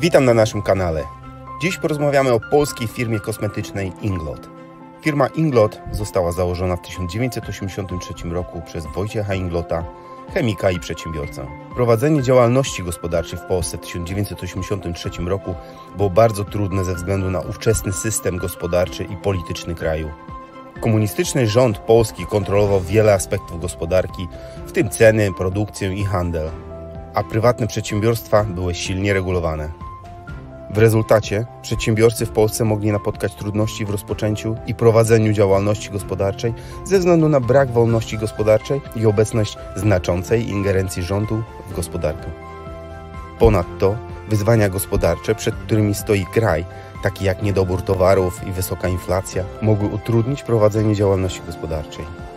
Witam na naszym kanale. Dziś porozmawiamy o polskiej firmie kosmetycznej Inglot. Firma Inglot została założona w 1983 roku przez Wojciecha Inglota, chemika i przedsiębiorcę. Prowadzenie działalności gospodarczej w Polsce w 1983 roku było bardzo trudne ze względu na ówczesny system gospodarczy i polityczny kraju. Komunistyczny rząd polski kontrolował wiele aspektów gospodarki, w tym ceny, produkcję i handel, a prywatne przedsiębiorstwa były silnie regulowane. W rezultacie przedsiębiorcy w Polsce mogli napotkać trudności w rozpoczęciu i prowadzeniu działalności gospodarczej ze względu na brak wolności gospodarczej i obecność znaczącej ingerencji rządu w gospodarkę. Ponadto wyzwania gospodarcze, przed którymi stoi kraj, takie jak niedobór towarów i wysoka inflacja, mogły utrudnić prowadzenie działalności gospodarczej.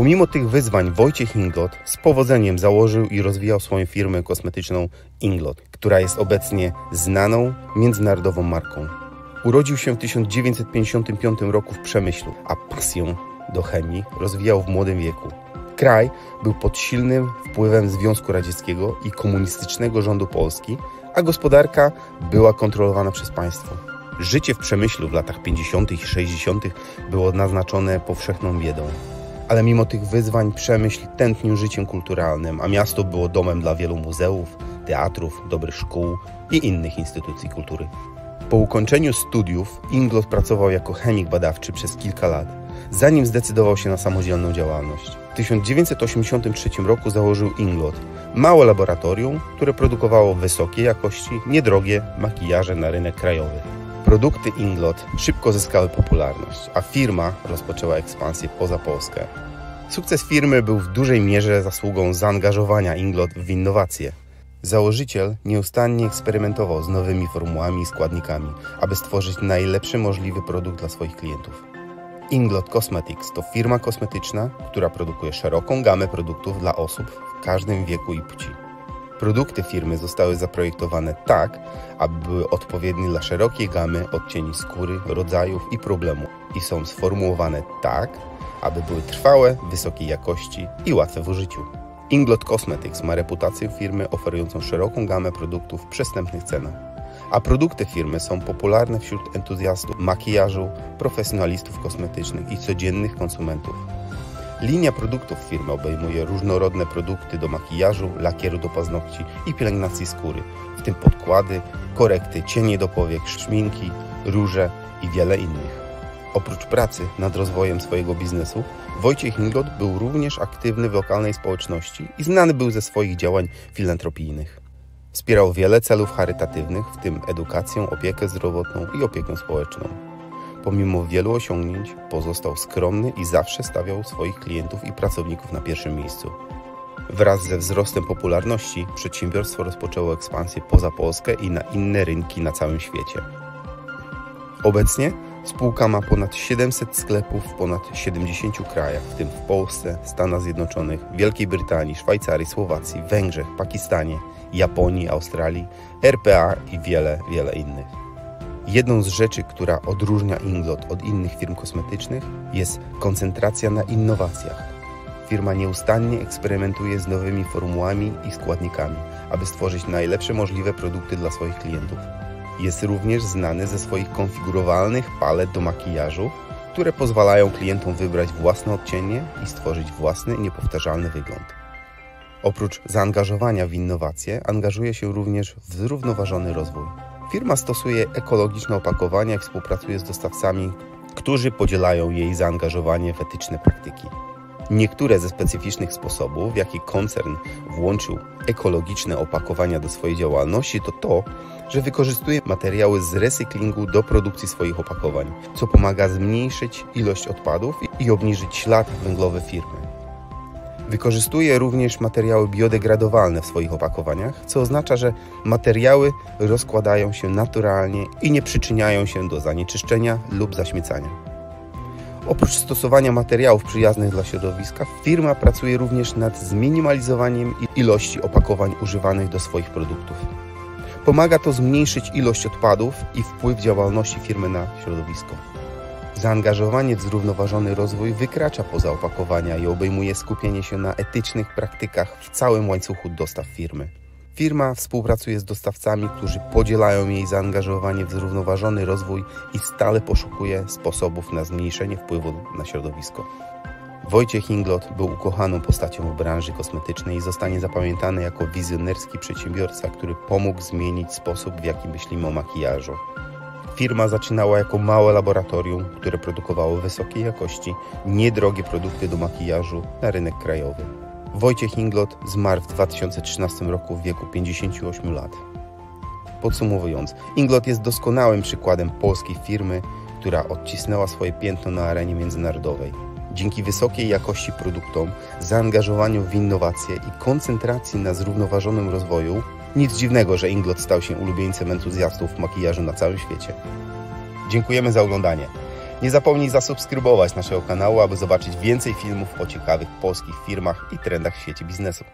Pomimo tych wyzwań Wojciech Inglot z powodzeniem założył i rozwijał swoją firmę kosmetyczną Inglot, która jest obecnie znaną międzynarodową marką. Urodził się w 1955 roku w Przemyślu, a pasję do chemii rozwijał w młodym wieku. Kraj był pod silnym wpływem Związku Radzieckiego i komunistycznego rządu Polski, a gospodarka była kontrolowana przez państwo. Życie w Przemyślu w latach 50. i 60. było naznaczone powszechną biedą. Ale mimo tych wyzwań Przemyśl tętnił życiem kulturalnym, a miasto było domem dla wielu muzeów, teatrów, dobrych szkół i innych instytucji kultury. Po ukończeniu studiów Inglot pracował jako chemik badawczy przez kilka lat, zanim zdecydował się na samodzielną działalność. W 1983 roku założył Inglot, małe laboratorium, które produkowało wysokiej jakości, niedrogie makijaże na rynek krajowy. Produkty Inglot szybko zyskały popularność, a firma rozpoczęła ekspansję poza Polskę. Sukces firmy był w dużej mierze zasługą zaangażowania Inglot w innowacje. Założyciel nieustannie eksperymentował z nowymi formułami i składnikami, aby stworzyć najlepszy możliwy produkt dla swoich klientów. Inglot Cosmetics to firma kosmetyczna, która produkuje szeroką gamę produktów dla osób w każdym wieku i płci. Produkty firmy zostały zaprojektowane tak, aby były odpowiednie dla szerokiej gamy odcieni skóry, rodzajów i problemów i są sformułowane tak, aby były trwałe, wysokiej jakości i łatwe w użyciu. Inglot Cosmetics ma reputację firmy oferującą szeroką gamę produktów w przystępnych cenach, a produkty firmy są popularne wśród entuzjastów makijażu, profesjonalistów kosmetycznych i codziennych konsumentów. Linia produktów firmy obejmuje różnorodne produkty do makijażu, lakieru do paznokci i pielęgnacji skóry, w tym podkłady, korekty, cienie do powiek, szminki, róże i wiele innych. Oprócz pracy nad rozwojem swojego biznesu, Wojciech Inglot był również aktywny w lokalnej społeczności i znany był ze swoich działań filantropijnych. Wspierał wiele celów charytatywnych, w tym edukację, opiekę zdrowotną i opiekę społeczną. Pomimo wielu osiągnięć, pozostał skromny i zawsze stawiał swoich klientów i pracowników na pierwszym miejscu. Wraz ze wzrostem popularności przedsiębiorstwo rozpoczęło ekspansję poza Polskę i na inne rynki na całym świecie. Obecnie spółka ma ponad 700 sklepów w ponad 70 krajach, w tym w Polsce, Stanach Zjednoczonych, Wielkiej Brytanii, Szwajcarii, Słowacji, Węgrzech, Pakistanie, Japonii, Australii, RPA i wiele, wiele innych. Jedną z rzeczy, która odróżnia Inglot od innych firm kosmetycznych, jest koncentracja na innowacjach. Firma nieustannie eksperymentuje z nowymi formułami i składnikami, aby stworzyć najlepsze możliwe produkty dla swoich klientów. Jest również znany ze swoich konfigurowalnych palet do makijażu, które pozwalają klientom wybrać własne odcienie i stworzyć własny, niepowtarzalny wygląd. Oprócz zaangażowania w innowacje, angażuje się również w zrównoważony rozwój. Firma stosuje ekologiczne opakowania i współpracuje z dostawcami, którzy podzielają jej zaangażowanie w etyczne praktyki. Niektóre ze specyficznych sposobów, w jaki koncern włączył ekologiczne opakowania do swojej działalności, to to, że wykorzystuje materiały z recyklingu do produkcji swoich opakowań, co pomaga zmniejszyć ilość odpadów i obniżyć ślad węglowy firmy. Wykorzystuje również materiały biodegradowalne w swoich opakowaniach, co oznacza, że materiały rozkładają się naturalnie i nie przyczyniają się do zanieczyszczenia lub zaśmiecania. Oprócz stosowania materiałów przyjaznych dla środowiska, firma pracuje również nad zminimalizowaniem ilości opakowań używanych do swoich produktów. Pomaga to zmniejszyć ilość odpadów i wpływ działalności firmy na środowisko. Zaangażowanie w zrównoważony rozwój wykracza poza opakowania i obejmuje skupienie się na etycznych praktykach w całym łańcuchu dostaw firmy. Firma współpracuje z dostawcami, którzy podzielają jej zaangażowanie w zrównoważony rozwój i stale poszukuje sposobów na zmniejszenie wpływu na środowisko. Wojciech Inglot był ukochaną postacią w branży kosmetycznej i zostanie zapamiętany jako wizjonerski przedsiębiorca, który pomógł zmienić sposób, w jaki myślimy o makijażu. Firma zaczynała jako małe laboratorium, które produkowało wysokiej jakości, niedrogie produkty do makijażu na rynek krajowy. Wojciech Inglot zmarł w 2013 roku w wieku 58 lat. Podsumowując, Inglot jest doskonałym przykładem polskiej firmy, która odcisnęła swoje piętno na arenie międzynarodowej. Dzięki wysokiej jakości produktom, zaangażowaniu w innowacje i koncentracji na zrównoważonym rozwoju, nic dziwnego, że Inglot stał się ulubieńcem entuzjastów makijażu na całym świecie. Dziękujemy za oglądanie. Nie zapomnij zasubskrybować naszego kanału, aby zobaczyć więcej filmów o ciekawych polskich firmach i trendach w świecie biznesu.